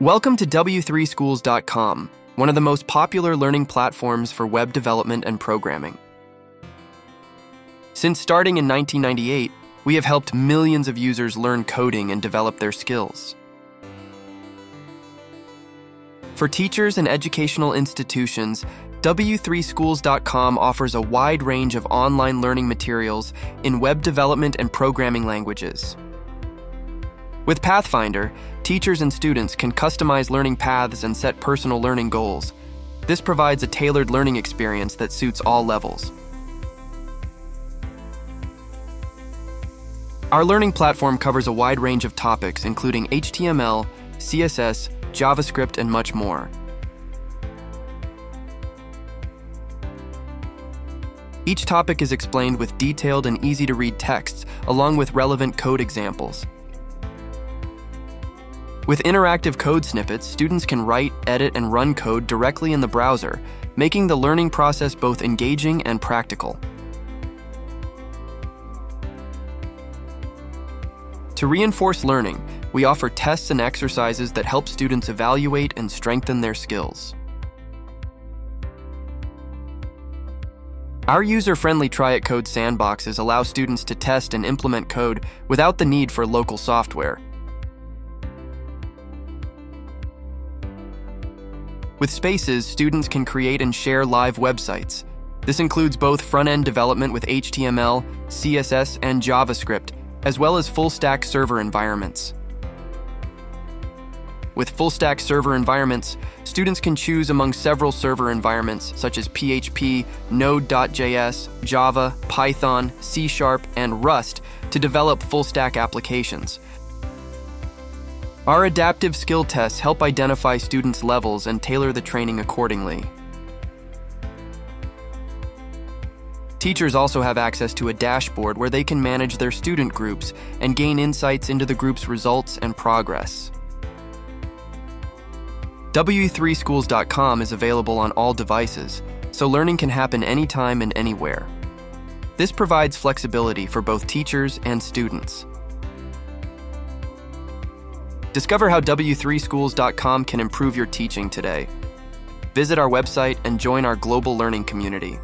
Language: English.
Welcome to W3Schools.com, one of the most popular learning platforms for web development and programming. Since starting in 1998, we have helped millions of users learn coding and develop their skills. For teachers and educational institutions, W3Schools.com offers a wide range of online learning materials in web development and programming languages. With Pathfinder, teachers and students can customize learning paths and set personal learning goals. This provides a tailored learning experience that suits all levels. Our learning platform covers a wide range of topics, including HTML, CSS, JavaScript, and much more. Each topic is explained with detailed and easy to read texts, along with relevant code examples. With interactive code snippets, students can write, edit, and run code directly in the browser, making the learning process both engaging and practical. To reinforce learning, we offer tests and exercises that help students evaluate and strengthen their skills. Our user-friendly Try It Code sandboxes allow students to test and implement code without the need for local software. With Spaces, students can create and share live websites. This includes both front-end development with HTML, CSS, and JavaScript, as well as full-stack server environments. With full-stack server environments, students can choose among several server environments such as PHP, Node.js, Java, Python, C Sharp, and Rust to develop full-stack applications. Our adaptive skill tests help identify students' levels and tailor the training accordingly. Teachers also have access to a dashboard where they can manage their student groups and gain insights into the group's results and progress. W3Schools.com is available on all devices, so learning can happen anytime and anywhere. This provides flexibility for both teachers and students. Discover how W3Schools.com can improve your teaching today. Visit our website and join our global learning community.